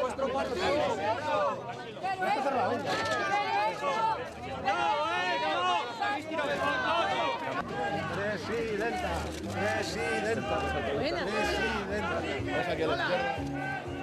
vuestro partido. Eh, presidenta, presidenta, presidenta. Vamos aquí a la izquierda.